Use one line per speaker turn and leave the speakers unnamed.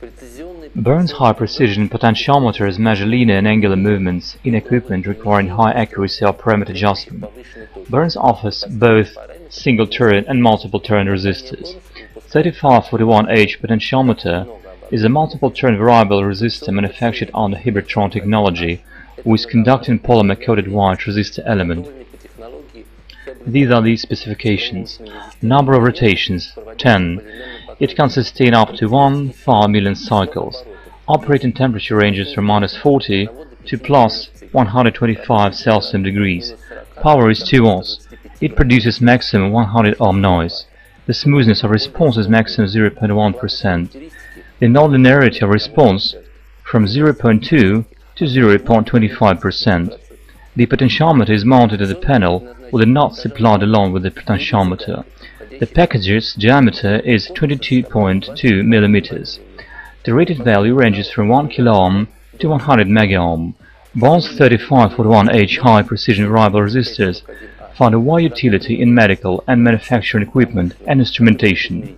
Bourns high-precision potentiometers measure linear and angular movements in equipment requiring high accuracy of parameter adjustment. Bourns offers both single-turn and multiple-turn resistors. 3541H potentiometer is a multiple-turn variable resistor manufactured under Hybritron technology with conducting polymer-coated white resistor element. These are the specifications. Number of rotations 10. It can sustain up to 1 5 million cycles. Operating temperature ranges from minus 40 to plus 125 Celsius degrees. Power is 2 watts. It produces maximum 100 ohm noise. The smoothness of response is maximum 0.1%. The nonlinearity of response from 0.2 to 0.25%. The potentiometer is mounted at the panel with a nut supplied along with the potentiometer. The package's diameter is 22.2 mm. The rated value ranges from 1 kΩ to 100 MΩ. Bourns 3541H high precision variable resistors find a wide utility in medical and manufacturing equipment and instrumentation.